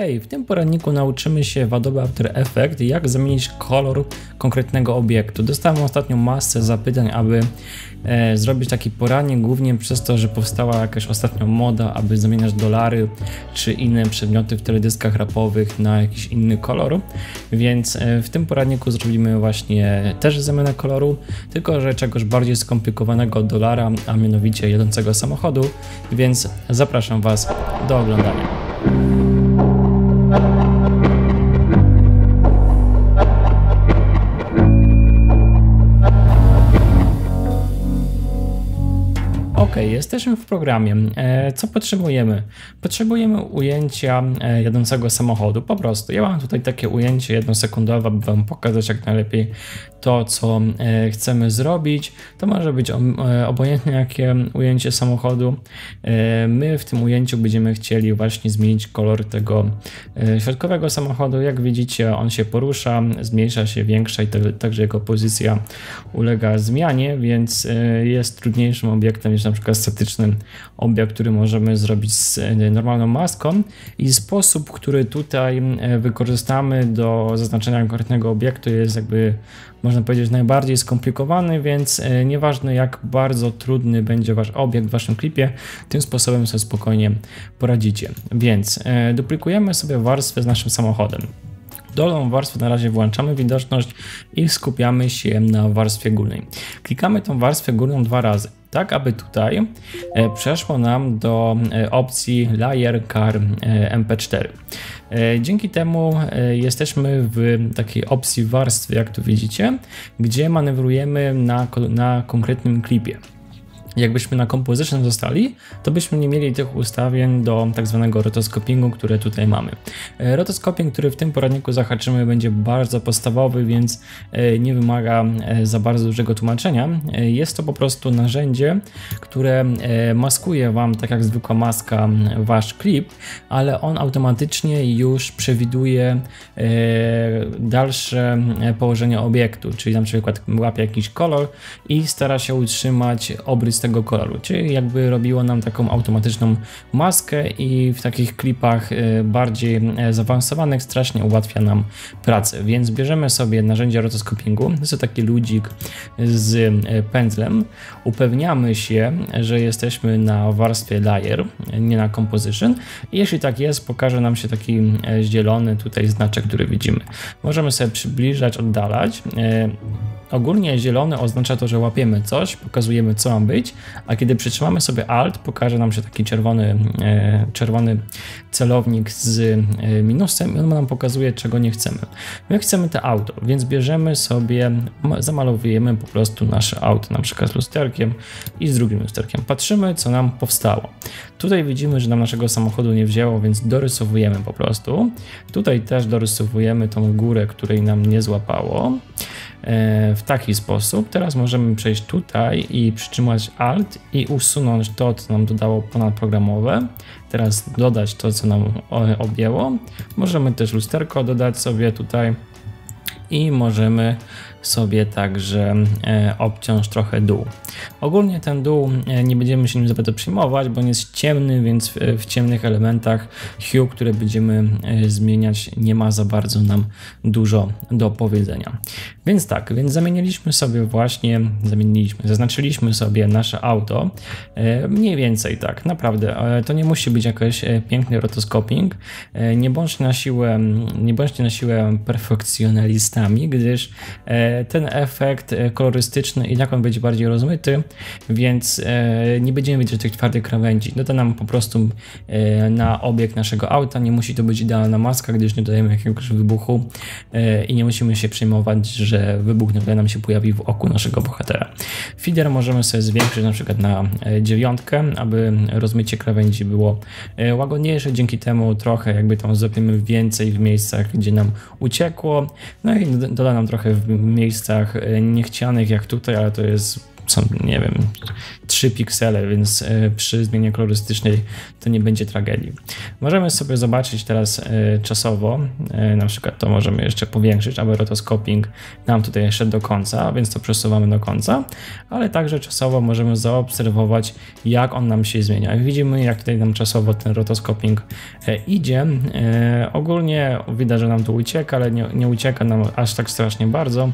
Hej, w tym poradniku nauczymy się w Adobe After Effects, jak zmienić kolor konkretnego obiektu. Dostałem ostatnio masę zapytań, aby e, zrobić taki poradnik, głównie przez to, że powstała jakaś ostatnio moda, aby zamieniać dolary czy inne przedmioty w teledyskach rapowych na jakiś inny kolor. Więc e, w tym poradniku zrobimy właśnie też zamianę koloru, tylko że czegoś bardziej skomplikowanego od dolara, a mianowicie jadącego samochodu. Więc zapraszam Was do oglądania. Ok, jesteśmy w programie. E, co potrzebujemy? Potrzebujemy ujęcia e, jadącego samochodu. Po prostu. Ja mam tutaj takie ujęcie jednosekundowe, by Wam pokazać jak najlepiej to, co e, chcemy zrobić. To może być obojętnie jakie ujęcie samochodu. My w tym ujęciu będziemy chcieli właśnie zmienić kolor tego środkowego samochodu. Jak widzicie, on się porusza, zmniejsza się, większa i także jego pozycja ulega zmianie, więc jest trudniejszym obiektem niż na przykład statyczny obiekt, który możemy zrobić z e, normalną maską i sposób, który tutaj e, wykorzystamy do zaznaczenia konkretnego obiektu jest jakby można powiedzieć najbardziej skomplikowany, więc e, nieważne jak bardzo trudny będzie wasz obiekt w waszym klipie, tym sposobem sobie spokojnie poradzicie. Więc duplikujemy sobie warstwę z naszym samochodem. Dolną warstwę na razie włączamy widoczność i skupiamy się na warstwie górnej. Klikamy tą warstwę górną dwa razy tak aby tutaj e, przeszło nam do e, opcji Layer Car e, MP4. Dzięki temu jesteśmy w takiej opcji warstwy, jak tu widzicie, gdzie manewrujemy na, na konkretnym klipie jakbyśmy na Composition zostali, to byśmy nie mieli tych ustawień do tak zwanego rotoscopingu, które tutaj mamy. E, rotoscoping, który w tym poradniku zahaczymy, będzie bardzo podstawowy, więc e, nie wymaga e, za bardzo dużego tłumaczenia. Jest to po prostu narzędzie, które maskuje Wam, tak jak zwykła maska, Wasz klip, ale on automatycznie już przewiduje dalsze położenie obiektu, czyli na przykład łapie jakiś kolor i stara się utrzymać obrys tego koloru, czyli jakby robiło nam taką automatyczną maskę i w takich klipach e, bardziej e, zaawansowanych strasznie ułatwia nam pracę, więc bierzemy sobie narzędzie rotoscopingu, jest to taki ludzik z e, pędzlem, upewniamy się, że jesteśmy na warstwie layer, nie na composition. I jeśli tak jest, pokaże nam się taki zielony tutaj znaczek, który widzimy. Możemy sobie przybliżać, oddalać, Ogólnie zielony oznacza to, że łapiemy coś, pokazujemy co ma być, a kiedy przytrzymamy sobie Alt, pokaże nam się taki czerwony, e, czerwony celownik z e, minusem i on nam pokazuje, czego nie chcemy. My chcemy te auto, więc bierzemy sobie, zamalowujemy po prostu nasze auto, na przykład z lusterkiem i z drugim lusterkiem. Patrzymy, co nam powstało. Tutaj widzimy, że nam naszego samochodu nie wzięło, więc dorysowujemy po prostu. Tutaj też dorysowujemy tą górę, której nam nie złapało. W taki sposób. Teraz możemy przejść tutaj i przytrzymać Alt i usunąć to, co nam dodało ponadprogramowe. Teraz dodać to, co nam objęło. Możemy też lusterko dodać sobie tutaj i możemy sobie także e, obciąż trochę dół. Ogólnie ten dół e, nie będziemy się nim zbyt przejmować, bo on jest ciemny, więc w, ciemnych elementach hue, które będziemy e, zmieniać, nie ma za bardzo nam dużo do powiedzenia. Więc tak, więc zamieniliśmy sobie właśnie, zamieniliśmy, zaznaczyliśmy sobie nasze auto, mniej więcej tak, naprawdę. To nie musi być jakiś piękny rotoscoping. Nie bądźcie na siłę, nie bądźcie na siłę perfekcjonalistami, gdyż ten efekt e, kolorystyczny i jak on będzie bardziej rozmyty, więc e, nie będziemy widzieć tych twardych krawędzi. Doda nam po prostu e, na obiekt naszego auta, nie musi to być idealna maska, gdyż nie dodajemy jakiegoś wybuchu i nie musimy się przejmować, że wybuch nagle nam się pojawi w oku naszego bohatera. Feeder możemy sobie zwiększyć na przykład na dziewiątkę, aby rozmycie krawędzi było łagodniejsze, dzięki temu trochę jakby tam złapiemy więcej w miejscach, gdzie nam uciekło, no i doda nam trochę w miejscach e, niechcianych jak tutaj, ale to jest są, nie wiem, 3 piksele, więc e, przy zmianie kolorystycznej to nie będzie tragedii. Możemy sobie zobaczyć teraz e, czasowo, e, na przykład to możemy jeszcze powiększyć, aby rotoscoping nam tutaj szedł do końca, więc to przesuwamy do końca, ale także czasowo możemy zaobserwować, jak on nam się zmienia. Widzimy, jak tutaj nam czasowo ten rotoscoping idzie. Ogólnie widać, że nam to ucieka, ale nie, nie ucieka nam aż tak strasznie bardzo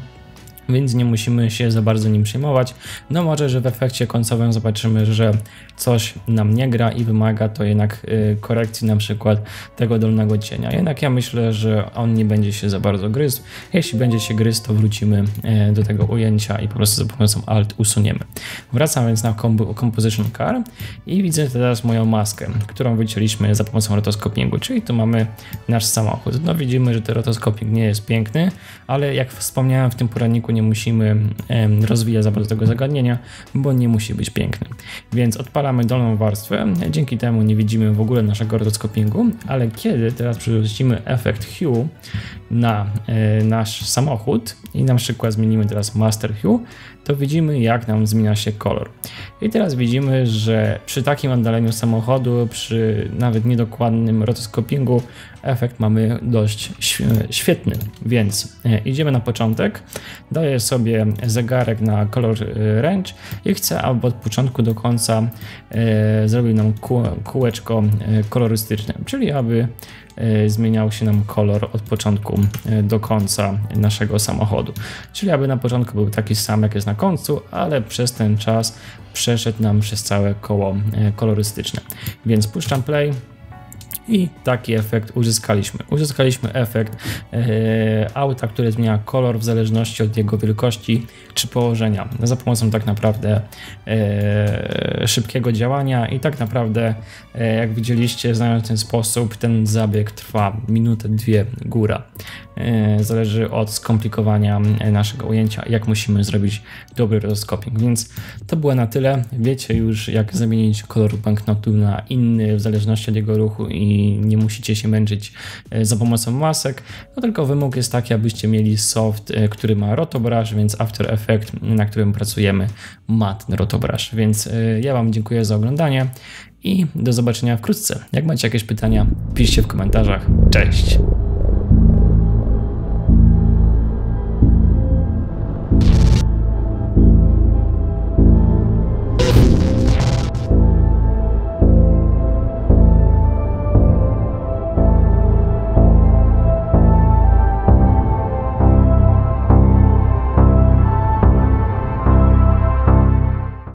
więc nie musimy się za bardzo nim przejmować. No może, że w efekcie końcowym zobaczymy, że coś nam nie gra i wymaga to jednak y, korekcji na przykład tego dolnego cienia. Jednak ja myślę, że on nie będzie się za bardzo gryzł. Jeśli będzie się gryzł, to wrócimy y, do tego ujęcia i po prostu za pomocą Alt usuniemy. Wracam więc na Composition Car i widzę teraz moją maskę, którą wycięliśmy za pomocą rotoscopingu, czyli tu mamy nasz samochód. No widzimy, że ten rotoscoping nie jest piękny, ale jak wspomniałem w tym poradniku nie musimy rozwijać za bardzo tego zagadnienia, bo nie musi być piękny. Więc odpalamy dolną warstwę, dzięki temu nie widzimy w ogóle naszego rotoscopingu, ale kiedy teraz przerzucimy efekt hue na e, nasz samochód i na przykład zmienimy teraz master hue, to widzimy jak nam zmienia się kolor. I teraz widzimy, że przy takim oddaleniu samochodu, przy nawet niedokładnym rotoscopingu, efekt mamy dość świetny. Więc e, idziemy na początek, daję sobie zegarek na kolor e, range i chcę, aby od początku do końca e, zrobił nam kółeczko kolorystyczne, czyli aby zmieniał się nam kolor od początku do końca naszego samochodu. Czyli aby na początku był taki sam jak jest na końcu, ale przez ten czas przeszedł nam przez całe koło kolorystyczne. Więc puszczam play i taki efekt uzyskaliśmy. Uzyskaliśmy efekt e, auta, które zmienia kolor w zależności od jego wielkości czy położenia. Za pomocą tak naprawdę e, szybkiego działania i tak naprawdę, e, jak widzieliście, znając ten sposób, ten zabieg trwa minutę, dwie, góra. E, zależy od skomplikowania naszego ujęcia, jak musimy zrobić dobry rotoskoping. Więc to było na tyle. Wiecie już, jak zamienić kolor banknotu na inny w zależności od jego ruchu i nie musicie się męczyć e, za pomocą masek. No tylko wymóg jest taki, abyście mieli soft, e, który ma rotobrush, więc After Effects, na którym pracujemy, ma ten rotobrush. Więc ja Wam dziękuję za oglądanie i do zobaczenia wkrótce. Jak macie jakieś pytania, piszcie w komentarzach. Cześć!